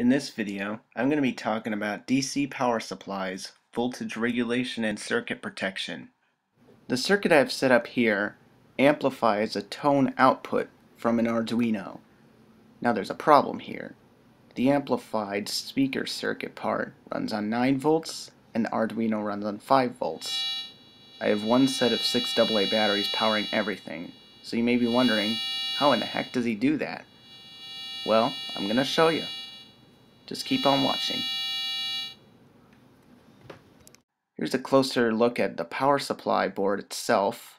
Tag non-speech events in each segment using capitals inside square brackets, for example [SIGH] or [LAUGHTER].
In this video, I'm going to be talking about DC power supplies, voltage regulation, and circuit protection. The circuit I've set up here amplifies a tone output from an Arduino. Now there's a problem here. The amplified speaker circuit part runs on 9 volts and the Arduino runs on 5 volts. I have one set of 6 AA batteries powering everything, so you may be wondering, how in the heck does he do that? Well, I'm going to show you. Just keep on watching. Here's a closer look at the power supply board itself.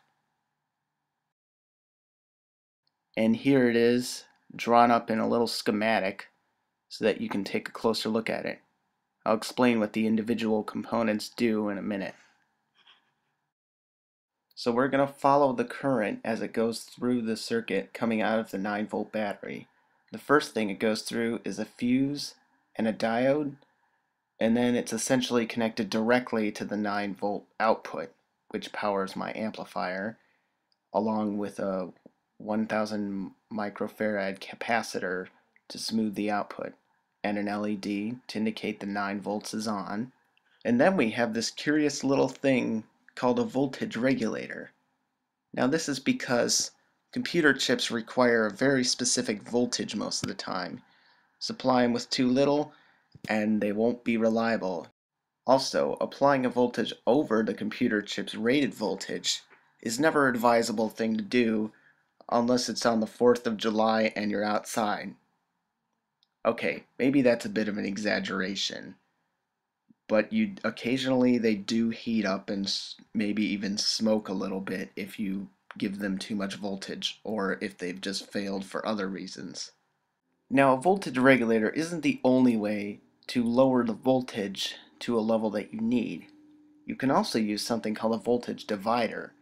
And here it is drawn up in a little schematic so that you can take a closer look at it. I'll explain what the individual components do in a minute. So we're going to follow the current as it goes through the circuit coming out of the 9 volt battery. The first thing it goes through is a fuse and a diode and then it's essentially connected directly to the 9 volt output which powers my amplifier along with a 1000 microfarad capacitor to smooth the output and an LED to indicate the 9 volts is on and then we have this curious little thing called a voltage regulator. Now this is because computer chips require a very specific voltage most of the time. Supply them with too little and they won't be reliable. Also, applying a voltage over the computer chip's rated voltage is never an advisable thing to do unless it's on the 4th of July and you're outside. Okay, maybe that's a bit of an exaggeration but you occasionally they do heat up and maybe even smoke a little bit if you give them too much voltage or if they've just failed for other reasons. Now a voltage regulator isn't the only way to lower the voltage to a level that you need. You can also use something called a voltage divider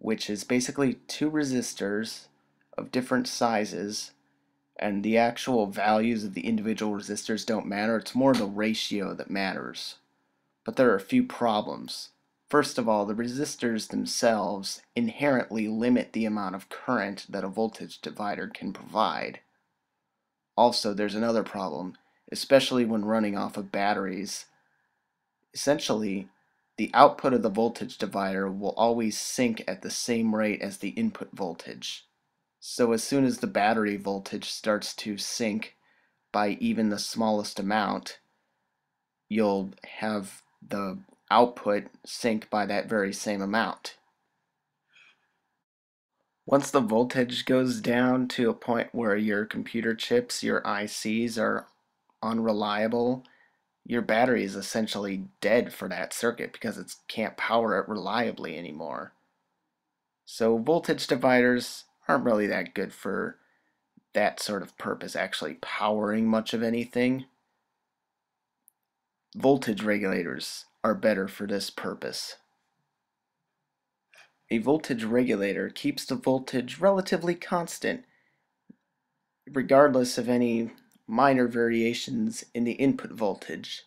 which is basically two resistors of different sizes and the actual values of the individual resistors don't matter. It's more the ratio that matters. But there are a few problems. First of all, the resistors themselves inherently limit the amount of current that a voltage divider can provide. Also, there's another problem, especially when running off of batteries. Essentially, the output of the voltage divider will always sink at the same rate as the input voltage. So as soon as the battery voltage starts to sink by even the smallest amount, you'll have the output sink by that very same amount. Once the voltage goes down to a point where your computer chips, your ICs are unreliable, your battery is essentially dead for that circuit because it can't power it reliably anymore. So voltage dividers aren't really that good for that sort of purpose, actually powering much of anything. Voltage regulators are better for this purpose. A voltage regulator keeps the voltage relatively constant regardless of any minor variations in the input voltage.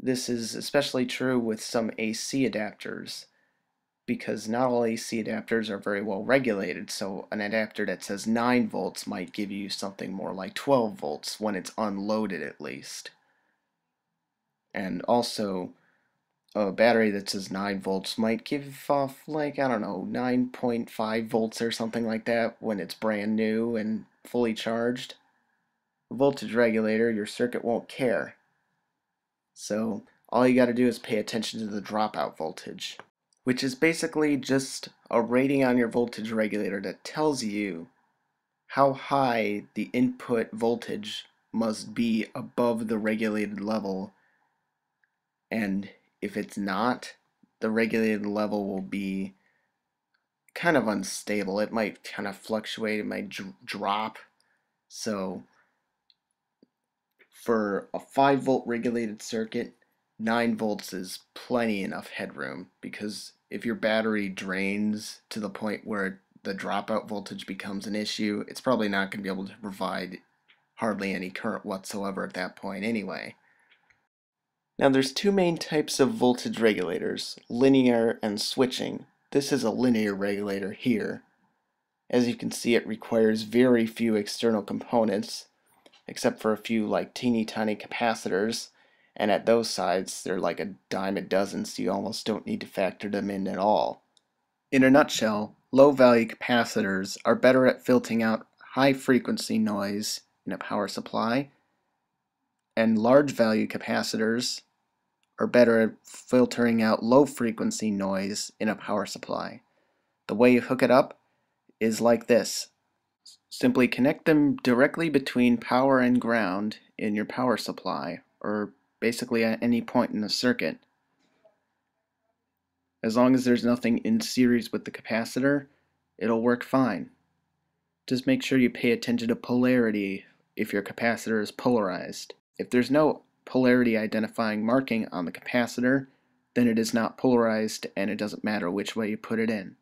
This is especially true with some AC adapters because not all AC adapters are very well regulated, so an adapter that says 9 volts might give you something more like 12 volts when it's unloaded at least. And also, a battery that says 9 volts might give off like, I don't know, 9.5 volts or something like that when it's brand new and fully charged. A voltage regulator, your circuit won't care. So, all you got to do is pay attention to the dropout voltage which is basically just a rating on your voltage regulator that tells you how high the input voltage must be above the regulated level and if it's not the regulated level will be kind of unstable it might kind of fluctuate it might drop so for a 5 volt regulated circuit 9 volts is plenty enough headroom because if your battery drains to the point where the dropout voltage becomes an issue, it's probably not going to be able to provide hardly any current whatsoever at that point anyway. Now there's two main types of voltage regulators, linear and switching. This is a linear regulator here. As you can see it requires very few external components except for a few like teeny tiny capacitors, and at those sides they're like a dime a dozen, so you almost don't need to factor them in at all. In a nutshell, low value capacitors are better at filtering out high frequency noise in a power supply, and large value capacitors are better at filtering out low frequency noise in a power supply. The way you hook it up is like this. Simply connect them directly between power and ground in your power supply, or basically at any point in the circuit. As long as there's nothing in series with the capacitor, it'll work fine. Just make sure you pay attention to polarity if your capacitor is polarized. If there's no polarity identifying marking on the capacitor, then it is not polarized and it doesn't matter which way you put it in.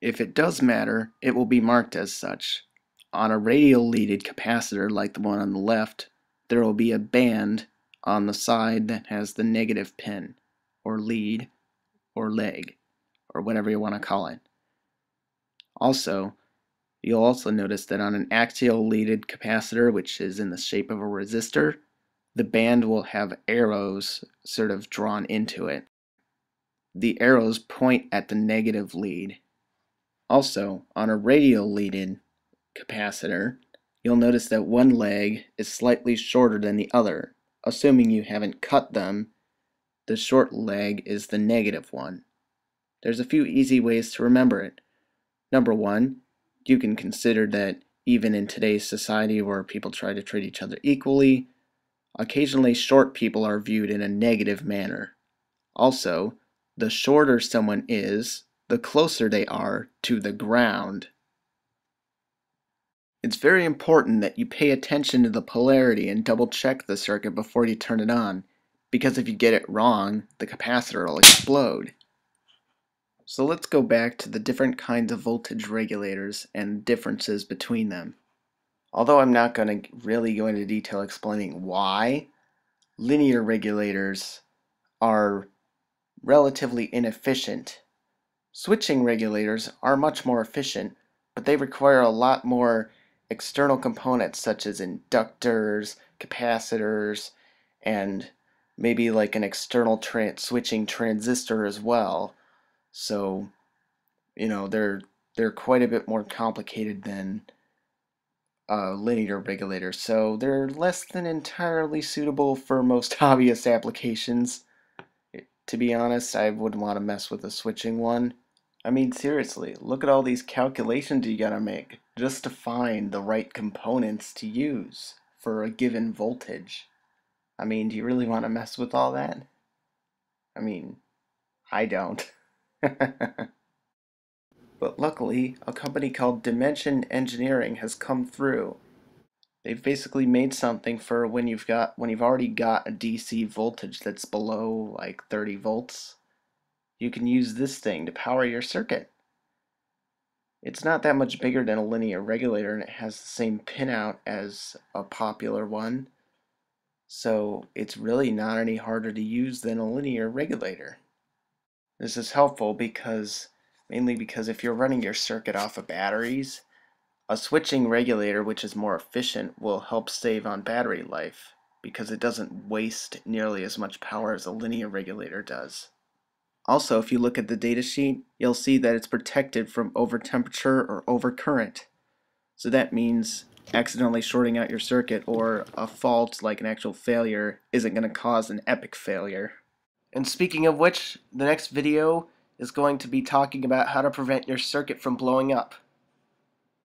If it does matter, it will be marked as such. On a radial leaded capacitor like the one on the left, there will be a band on the side that has the negative pin, or lead, or leg, or whatever you want to call it. Also, you'll also notice that on an axial leaded capacitor, which is in the shape of a resistor, the band will have arrows sort of drawn into it. The arrows point at the negative lead. Also, on a radial leaded capacitor, you'll notice that one leg is slightly shorter than the other. Assuming you haven't cut them, the short leg is the negative one. There's a few easy ways to remember it. Number one, you can consider that even in today's society where people try to treat each other equally, occasionally short people are viewed in a negative manner. Also, the shorter someone is, the closer they are to the ground. It's very important that you pay attention to the polarity and double check the circuit before you turn it on, because if you get it wrong, the capacitor will explode. So let's go back to the different kinds of voltage regulators and differences between them. Although I'm not going to really go into detail explaining why, linear regulators are relatively inefficient. Switching regulators are much more efficient, but they require a lot more external components such as inductors, capacitors, and maybe like an external switching transistor as well. So, you know, they're they're quite a bit more complicated than uh, linear regulators. So they're less than entirely suitable for most [LAUGHS] hobbyist applications. To be honest, I wouldn't want to mess with a switching one. I mean, seriously, look at all these calculations you gotta make just to find the right components to use for a given voltage. I mean, do you really want to mess with all that? I mean, I don't. [LAUGHS] but luckily, a company called Dimension Engineering has come through. They've basically made something for when you've got when you've already got a DC voltage that's below like 30 volts you can use this thing to power your circuit. It's not that much bigger than a linear regulator and it has the same pinout as a popular one. So it's really not any harder to use than a linear regulator. This is helpful because, mainly because if you're running your circuit off of batteries, a switching regulator which is more efficient will help save on battery life because it doesn't waste nearly as much power as a linear regulator does. Also, if you look at the datasheet, you'll see that it's protected from over temperature or over current. So that means accidentally shorting out your circuit or a fault like an actual failure isn't going to cause an epic failure. And speaking of which, the next video is going to be talking about how to prevent your circuit from blowing up.